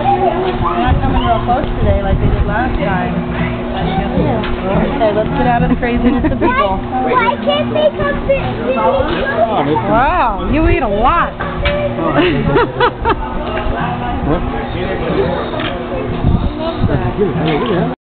They're not coming real close today like they did last time. Okay, let's get out of the craziness of people. Why can't they come sit? Wow, you eat a lot. That's good.